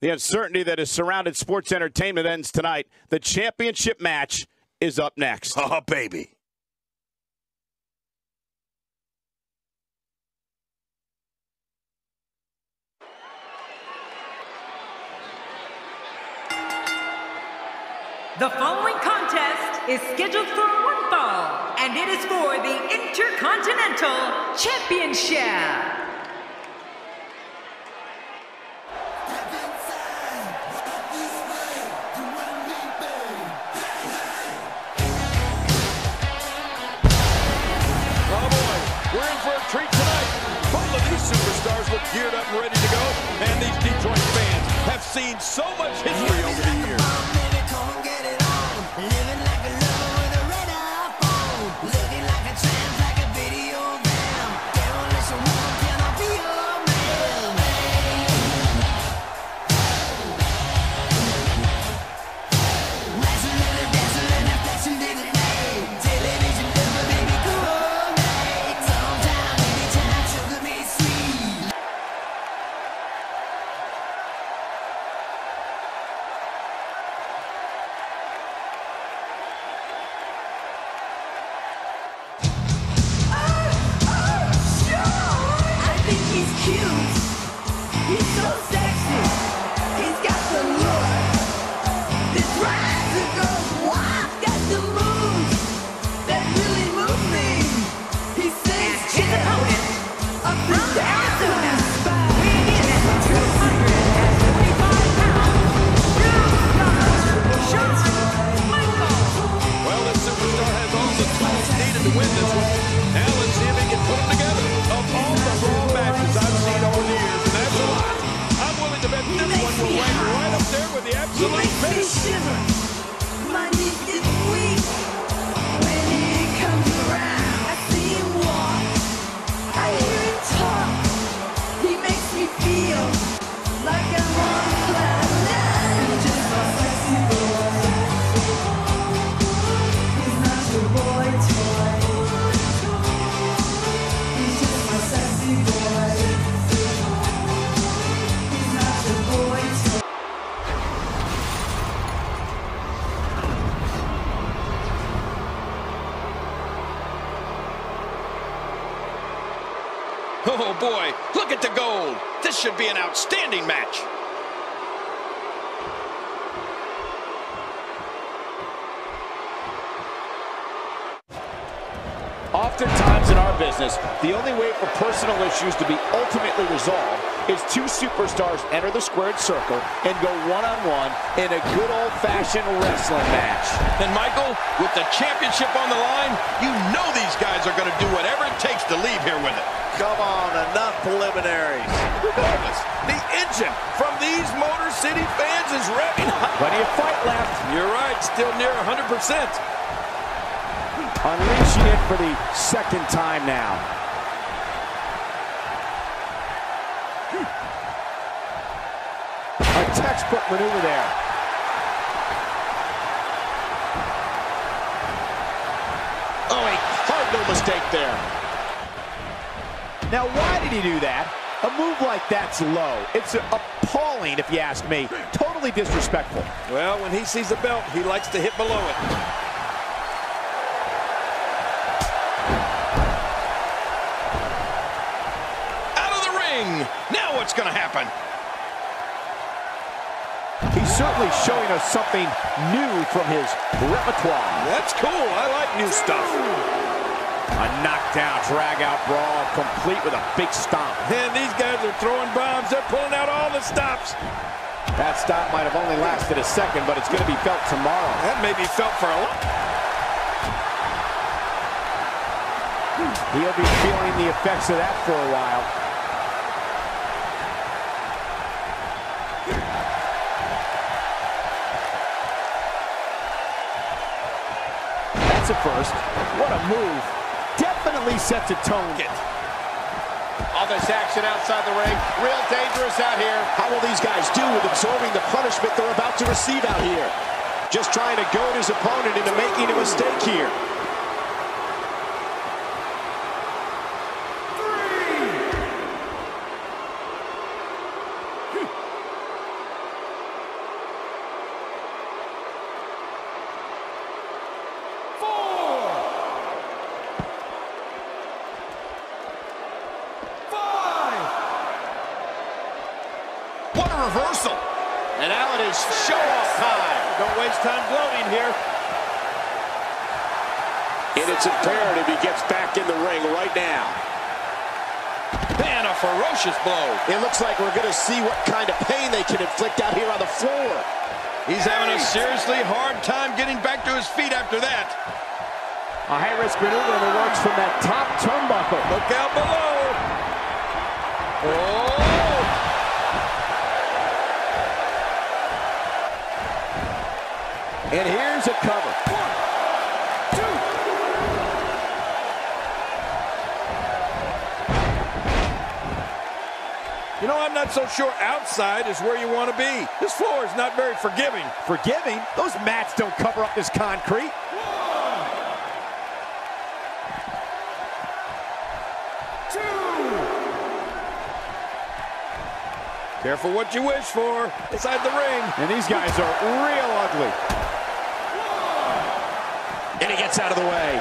The uncertainty that has surrounded sports entertainment ends tonight. The championship match is up next. Oh, baby. The following contest is scheduled for one fall, and it is for the Intercontinental Championship. Geared up and ready to go, and these Detroit fans have seen so much history over the years. The. This should be an outstanding match. Oftentimes in our business, the only way for personal issues to be ultimately resolved is two superstars enter the squared circle and go one-on-one in a good old-fashioned wrestling match. And Michael, with the championship on the line, you know these guys are going to do whatever it takes to leave here with it. Come on, enough preliminaries. Regardless, the engine from these Motor City fans is revving up. Plenty of fight left. You're right, still near 100%. Unleashing it for the second time now. A textbook maneuver there. Oh, a cardinal mistake there. Now, why did he do that? A move like that's low. It's appalling, if you ask me. Totally disrespectful. Well, when he sees the belt, he likes to hit below it. Going to happen? He's certainly showing us something new from his repertoire. That's cool. I like new stuff. A knockdown, drag-out brawl, complete with a big stomp. Man, these guys are throwing bombs. They're pulling out all the stops. That stop might have only lasted a second, but it's going to be felt tomorrow. That may be felt for a lot. He'll be feeling the effects of that for a while. First. What a move. Definitely sets a tone. All this action outside the ring, real dangerous out here. How will these guys do with absorbing the punishment they're about to receive out here? Just trying to goad his opponent into making a mistake here. Reversal. And now it is show-off time. Don't waste time gloating here. And it's imperative he gets back in the ring right now. And a ferocious blow. It looks like we're going to see what kind of pain they can inflict out here on the floor. He's having a seriously hard time getting back to his feet after that. A high-risk maneuver in the works from that top turnbuckle. Look out below. Oh! And here's a cover. You know, I'm not so sure outside is where you want to be. This floor is not very forgiving. Forgiving? Those mats don't cover up this concrete. Careful what you wish for inside the ring. And these guys are real ugly. And he gets out of the way.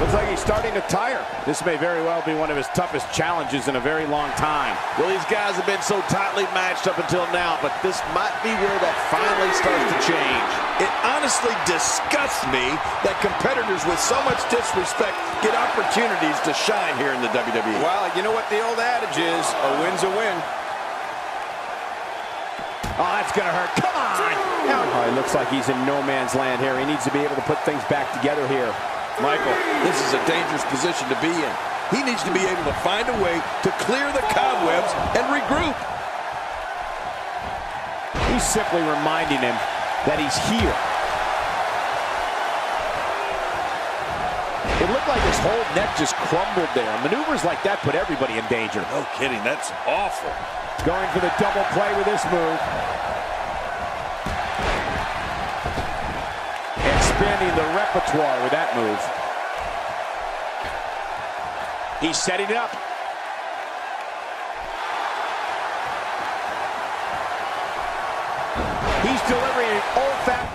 Looks like he's starting to tire. This may very well be one of his toughest challenges in a very long time. Well, these guys have been so tightly matched up until now, but this might be where that finally starts to change. It honestly disgusts me that competitors with so much disrespect get opportunities to shine here in the WWE. Well, you know what the old adage is, a win's a win. Oh, that's going to hurt. Come on! Oh, it looks like he's in no man's land here. He needs to be able to put things back together here. Michael, this is a dangerous position to be in. He needs to be able to find a way to clear the cobwebs and regroup. He's simply reminding him that he's here. It looked like his whole neck just crumbled there. Maneuvers like that put everybody in danger. No kidding, that's awful. Going for the double play with this move. Expanding the repertoire with that move. He's setting it up. He's delivering an old fat.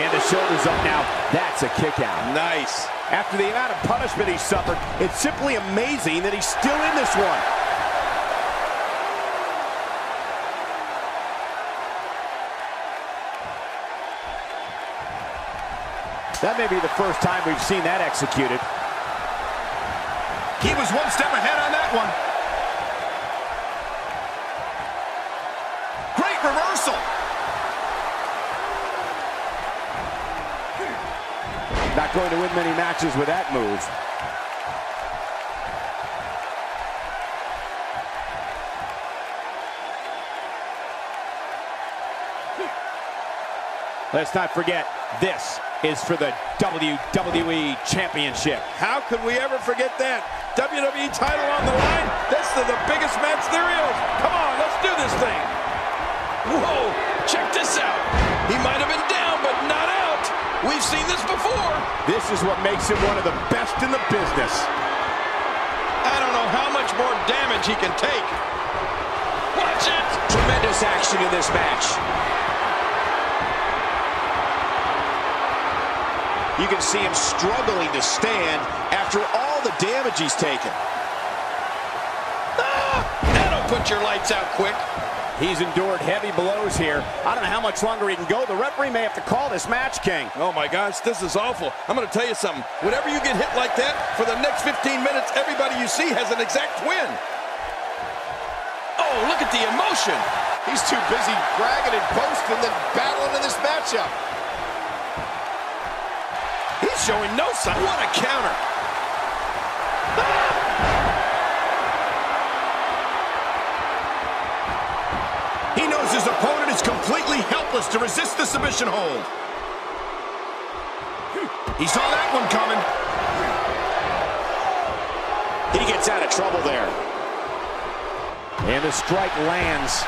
And the shoulder's up now. That's a kick out. Nice. After the amount of punishment he suffered, it's simply amazing that he's still in this one. That may be the first time we've seen that executed. He was one step ahead on that one. Great reversal. Not going to win many matches with that move. Let's not forget, this is for the WWE Championship. How could we ever forget that? WWE title on the line? This is the biggest match there is. Come on, let's do this thing. Whoa, check this out. He might have been down, but not out. We've seen this before. This is what makes him one of the best in the business. I don't know how much more damage he can take. Watch it. Tremendous action in this match. You can see him struggling to stand after all the damage he's taken. Ah, that'll put your lights out quick. He's endured heavy blows here. I don't know how much longer he can go. The referee may have to call this match, King. Oh my gosh, this is awful. I'm going to tell you something. Whenever you get hit like that, for the next 15 minutes, everybody you see has an exact win. Oh, look at the emotion. He's too busy bragging and boasting than battling in this matchup. Showing no sign. What a counter. He knows his opponent is completely helpless to resist the submission hold. He saw that one coming. He gets out of trouble there. And the strike lands.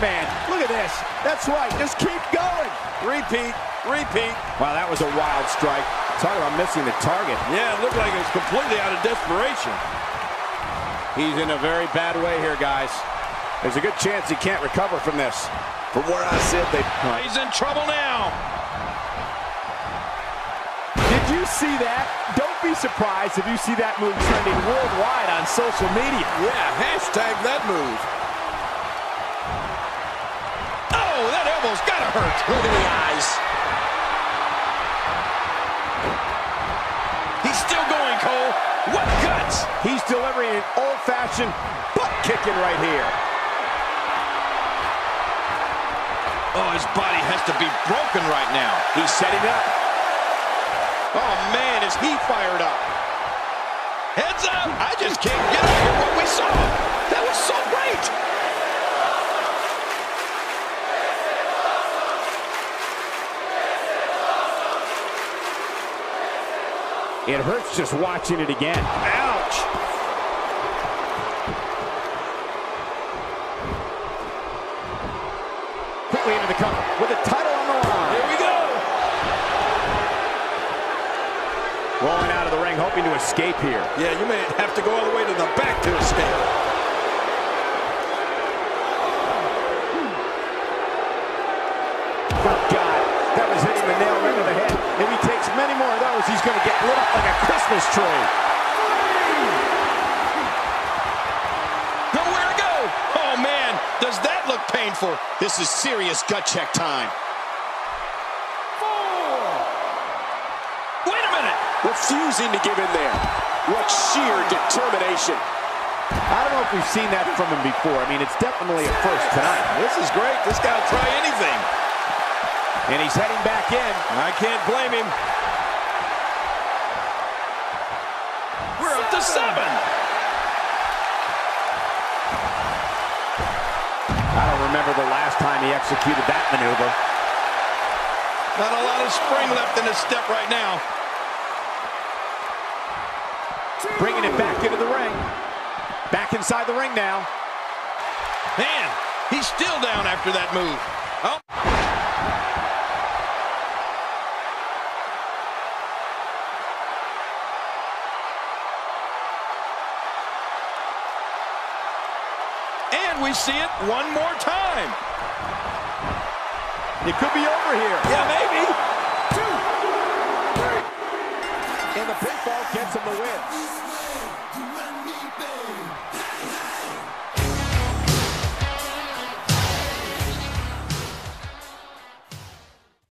Man, look at this. That's right. Just keep going. Repeat, repeat. Wow, that was a wild strike. Talk about missing the target. Yeah, it looked like it was completely out of desperation. He's in a very bad way here, guys. There's a good chance he can't recover from this. From where I sit, they... He's in trouble now. Did you see that? Don't be surprised if you see that move trending worldwide on social media. Yeah, hashtag that move. Elbow's gotta hurt. Look at the eyes. He's still going, Cole. What guts? He's delivering an old-fashioned butt kicking right here. Oh, his body has to be broken right now. He's setting up. Oh, man, is he fired up. Heads up! I just can't get over what we saw. That was so great. It hurts just watching it again. Ouch. Quickly into the cover with the title on the line. Here we go. Rolling out of the ring, hoping to escape here. Yeah, you may have to go all the way to the back to escape. Christmas tree. Nowhere to go. Oh, man, does that look painful? This is serious gut check time. Wait a minute. Refusing to give in there. What sheer determination. I don't know if we've seen that from him before. I mean, it's definitely a first tonight. This is great. This guy will try anything. And he's heading back in. I can't blame him. To seven. I don't remember the last time he executed that maneuver. Not a lot of spring left in his step right now. Bringing it back into the ring. Back inside the ring now. Man, he's still down after that move. Oh. And we see it one more time. It could be over here. Yeah, maybe. And the pinfall gets him the win.